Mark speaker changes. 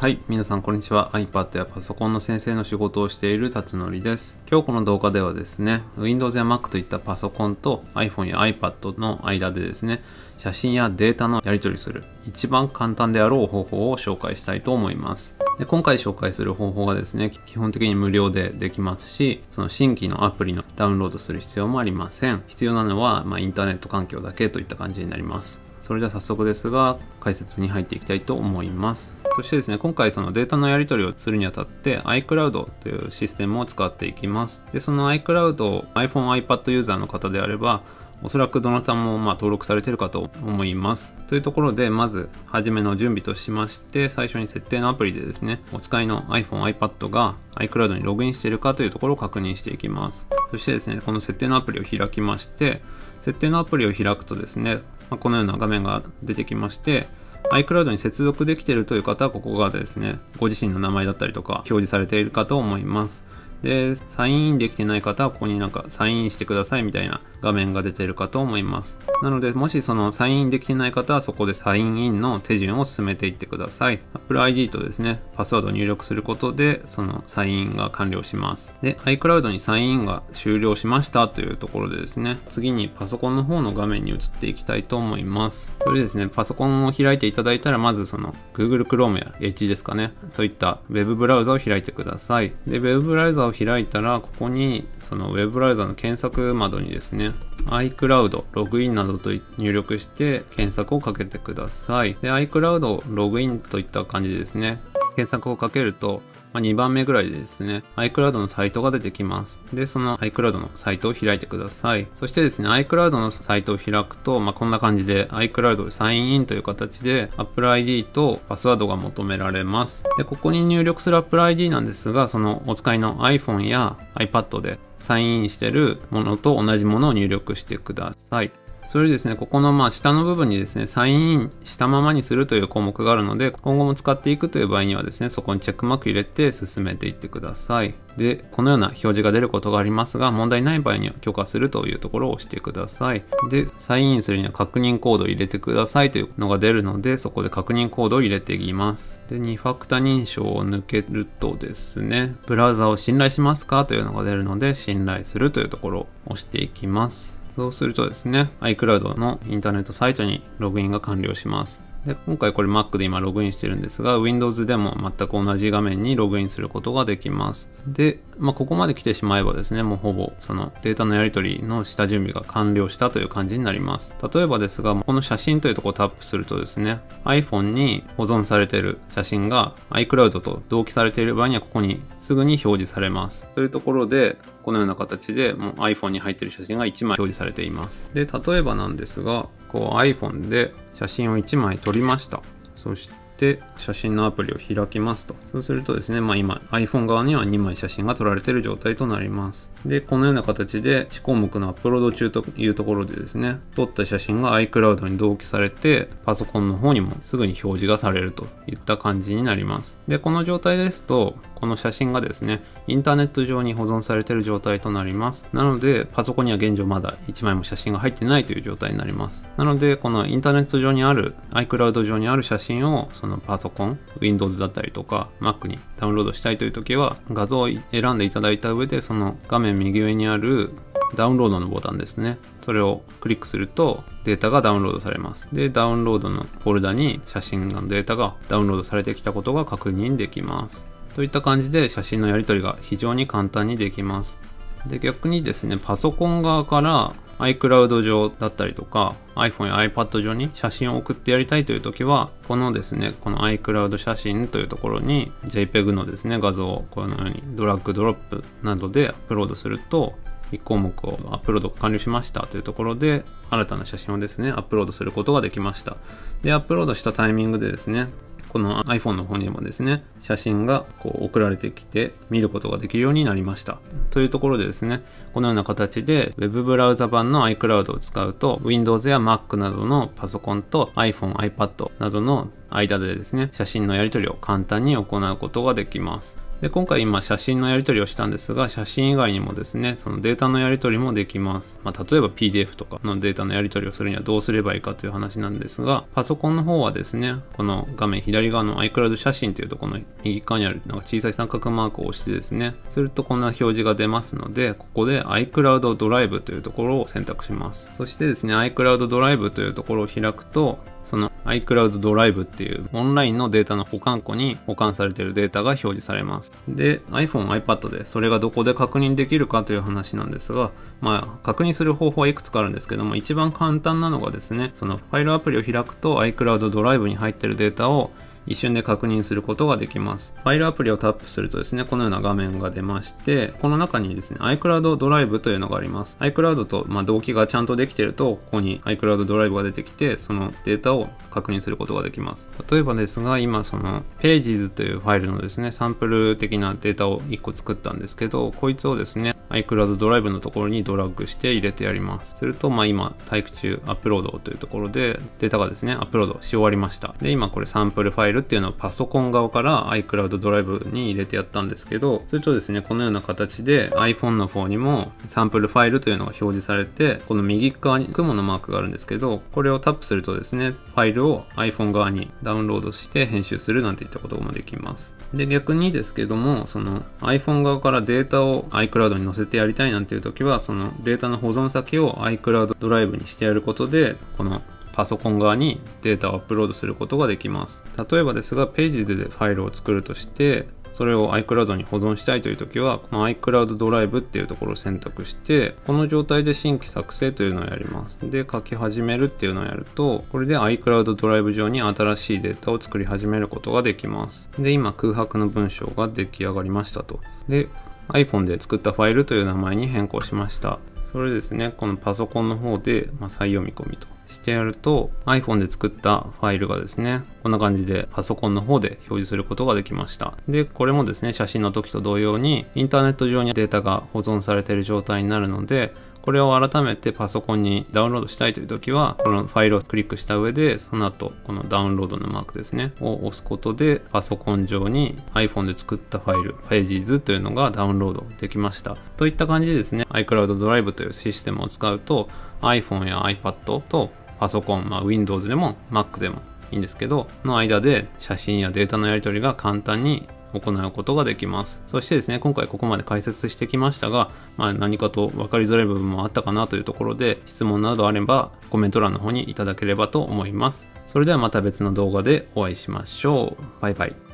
Speaker 1: はい、皆さんこんにちは。iPad やパソコンの先生の仕事をしている辰則です。今日この動画ではですね、Windows や Mac といったパソコンと iPhone や iPad の間でですね、写真やデータのやり取りする一番簡単であろう方法を紹介したいと思います。で今回紹介する方法がですね、基本的に無料でできますし、その新規のアプリのダウンロードする必要もありません。必要なのは、まあ、インターネット環境だけといった感じになります。それでは早速ですが解説に入っていきたいと思いますそしてですね今回そのデータのやり取りをするにあたって iCloud というシステムを使っていきますでその iCloud を iPhone、iPad ユーザーの方であればおそらくどなたもま登録されてるかと思います。というところで、まず、はじめの準備としまして、最初に設定のアプリでですね、お使いの iPhone、iPad が iCloud にログインしているかというところを確認していきます。そしてですね、この設定のアプリを開きまして、設定のアプリを開くとですね、まこのような画面が出てきまして、iCloud に接続できているという方は、ここがですね、ご自身の名前だったりとか表示されているかと思います。で、サインインできてない方は、ここになんかサインインしてくださいみたいな画面が出てるかと思います。なので、もしそのサインインできてない方は、そこでサインインの手順を進めていってください。Apple ID とですね、パスワードを入力することで、そのサインインが完了します。で、iCloud にサインインが終了しましたというところでですね、次にパソコンの方の画面に移っていきたいと思います。それでですね、パソコンを開いていただいたら、まずその Google Chrome や Edge ですかね、といった Web ブラウザを開いてください。で、Web ブラウザをを開いたら、ここにそのウェブブラウザの検索窓にですね、iCloud ログインなどと入力して検索をかけてください。で、iCloud ログインといった感じですね、検索をかけると、まあ、2番目ぐらいでですね、iCloud のサイトが出てきます。で、その iCloud のサイトを開いてください。そしてですね、iCloud のサイトを開くと、まあ、こんな感じで iCloud でサインインという形で Apple ID とパスワードが求められます。で、ここに入力する Apple ID なんですが、そのお使いの iPhone や iPad でサインインしてるものと同じものを入力してください。それですね、ここのまあ下の部分にですね、サインインしたままにするという項目があるので、今後も使っていくという場合にはですね、そこにチェックマーク入れて進めていってください。で、このような表示が出ることがありますが、問題ない場合には許可するというところを押してください。で、サインインするには確認コードを入れてくださいというのが出るので、そこで確認コードを入れていきます。で、2ファクタ認証を抜けるとですね、ブラウザを信頼しますかというのが出るので、信頼するというところを押していきます。そうするとですね、iCloud のインターネットサイトにログインが完了します。で今回これ Mac で今ログインしてるんですが Windows でも全く同じ画面にログインすることができます。で、まあ、ここまで来てしまえばですねもうほぼそのデータのやり取りの下準備が完了したという感じになります。例えばですがこの写真というところをタップするとですね iPhone に保存されている写真が iCloud と同期されている場合にはここにすぐに表示されます。というところでこのような形でもう iPhone に入っている写真が1枚表示されています。で例えばなんですがこう iPhone で写真を1枚撮りました。そして写真のアプリを開きますと。そうするとですね、まあ、今 iPhone 側には2枚写真が撮られている状態となります。でこのような形で1項目のアップロード中というところでですね撮った写真が iCloud に同期されてパソコンの方にもすぐに表示がされるといった感じになります。でこの状態ですとこの写真がですねインターネット上に保存されている状態となります。なのでパソコンには現状まだ1枚も写真が入ってないという状態になります。なのでこのインターネット上にある iCloud 上にある写真をそのパソコン Windows だったりとか Mac にダウンロードしたいという時は画像を選んでいただいた上でその画面右上にあるダウンロードのボタンですね。それをクリックするとデータがダウンロードされます。でダウンロードのフォルダに写真のデータがダウンロードされてきたことが確認できます。といった感じで写真のやり取りが非常に簡単にできます。で逆にですねパソコン側から iCloud 上だったりとか iPhone や iPad 上に写真を送ってやりたいという時はこのですねこの iCloud 写真というところに JPEG のですね画像をこのようにドラッグドロップなどでアップロードすると1項目をアップロード完了しましたというところで新たな写真をですねアップロードすることができました。でアップロードしたタイミングでですねこの iPhone の方にもですね、写真がこう送られてきて見ることができるようになりました。というところでですね、このような形で Web ブラウザ版の iCloud を使うと Windows や Mac などのパソコンと iPhone、iPad などの間でですね、写真のやり取りを簡単に行うことができます。で、今回今写真のやり取りをしたんですが、写真以外にもですね、そのデータのやり取りもできます。まあ、例えば PDF とかのデータのやり取りをするにはどうすればいいかという話なんですが、パソコンの方はですね、この画面左側の iCloud 写真というとこの右側にあるなんか小さい三角マークを押してですね、するとこんな表示が出ますので、ここで iCloud ドライブというところを選択します。そしてですね、iCloud ドライブというところを開くと、その iCloud ドライブっていうオンラインのデータの保管庫に保管されているデータが表示されます。で、iPhone、iPad でそれがどこで確認できるかという話なんですが、まあ、確認する方法はいくつかあるんですけども、一番簡単なのがですね、そのファイルアプリを開くと iCloud ドライブに入っているデータを一瞬で確認することができます。ファイルアプリをタップするとですね、このような画面が出まして、この中にですね、iCloud ドライブというのがあります。iCloud と、まあ、同期がちゃんとできていると、ここに iCloud ドライブが出てきて、そのデータを確認することができます。例えばですが、今その Pages というファイルのですね、サンプル的なデータを1個作ったんですけど、こいつをですね、iCloud ドライブのところにドラッグして入れてやります。すると、まあ今、待機中アップロードというところで、データがですね、アップロードし終わりました。で、今これサンプルファイルっていうのをパソコン側から iCloud ドライブに入れてやったんですけど、するとですね、このような形で iPhone の方にもサンプルファイルというのが表示されて、この右側に雲のマークがあるんですけど、これをタップするとですね、ファイルを iPhone 側にダウンロードして編集するなんていったこともできます。で、逆にですけども、その iPhone 側からデータを iCloud に載せてやりたいなんていう時は、そのデータの保存先を iCloud ドライブにしてやることで、このパソコン側にデータをアップロードすることができます。例えばですが、ページでファイルを作るとして、それを iCloud に保存したいという時は、この iCloud ドライブっていうところを選択して、この状態で新規作成というのをやります。で、書き始めるっていうのをやると、これで iCloud ドライブ上に新しいデータを作り始めることができます。で、今空白の文章が出来上がりましたと。で、iPhone で作ったファイルという名前に変更しました。それですね、このパソコンの方で、ま再読み込みとしてやると iPhone で作ったファイルがですね、こんな感じでパソコンの方で表示することができました。で、これもですね、写真の時と同様にインターネット上にデータが保存されている状態になるので、これを改めてパソコンにダウンロードしたいという時は、このファイルをクリックした上で、その後、このダウンロードのマークですね、を押すことで、パソコン上に iPhone で作ったファイル、Pages というのがダウンロードできました。といった感じでですね、iCloud Drive というシステムを使うと、iPhone や iPad とパソコン、まあ、Windows でも Mac でもいいんですけど、の間で写真やデータのやり取りが簡単に行うことができます。そしてですね、今回ここまで解説してきましたが、まあ、何かと分かりづらい部分もあったかなというところで、質問などあればコメント欄の方にいただければと思います。それではまた別の動画でお会いしましょう。バイバイ。